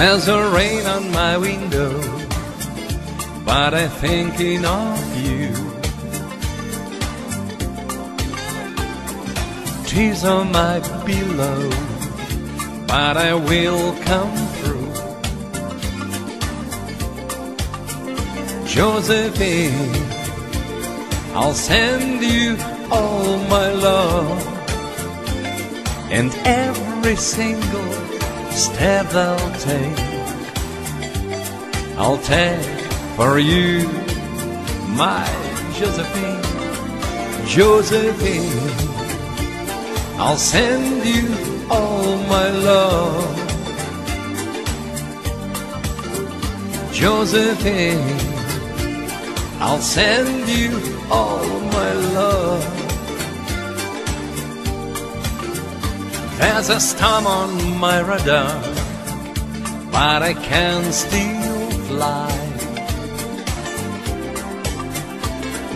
There's a rain on my window, but I'm thinking of you. Tears on my pillow, but I will come through. Josephine, I'll send you all my love and every single step I'll take. I'll take for you, my Josephine, Josephine. I'll send you all my love, Josephine. I'll send you all my love. There's a storm on my radar, but I can still fly.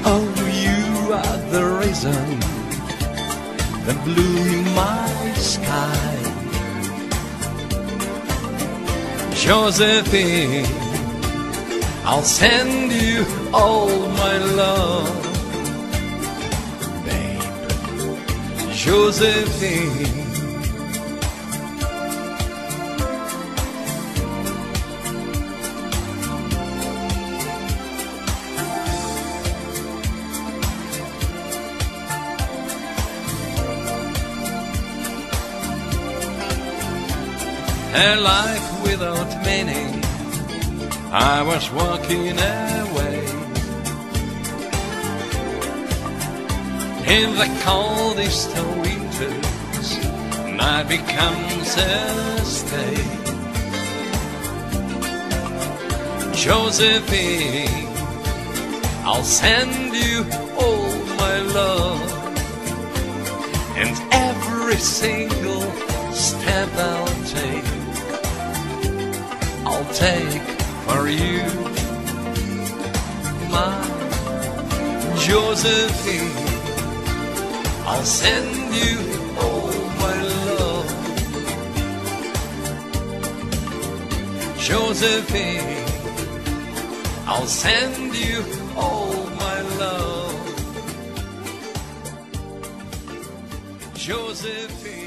Oh, you are the reason that blew my sky. Josephine, I'll send you all my love, babe. Josephine. Eh, a life without meaning. I was walking away in the coldest of winters. Night becomes a stay. Josephine, I'll send you all my love and every single step I'll take. I'll take for you, my Josephine. I'll send you all my love, Josephine. I'll send you all my love, Josephine.